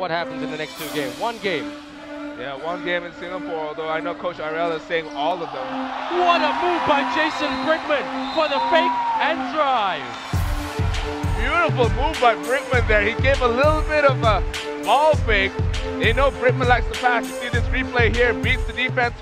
what happens in the next two games. One game. Yeah, one game in Singapore, although I know Coach Arel is saying all of them. What a move by Jason Brickman for the fake and drive. Beautiful move by Brickman there. He gave a little bit of a ball fake. They know Brickman likes to pass. You see this replay here, beats the defense.